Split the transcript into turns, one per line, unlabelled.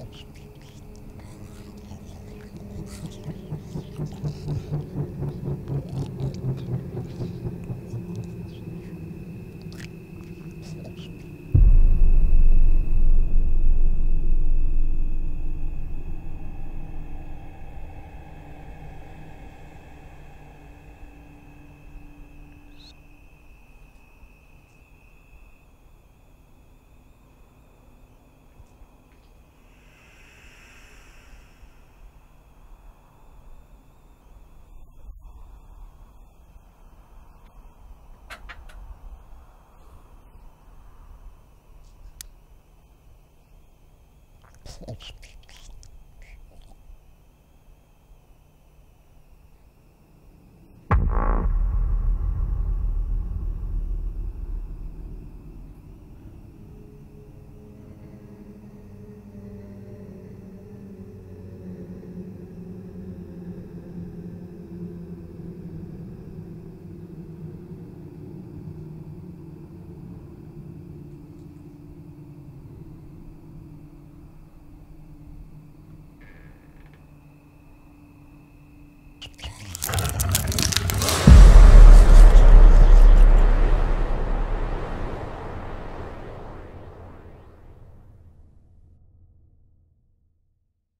Awesome. It's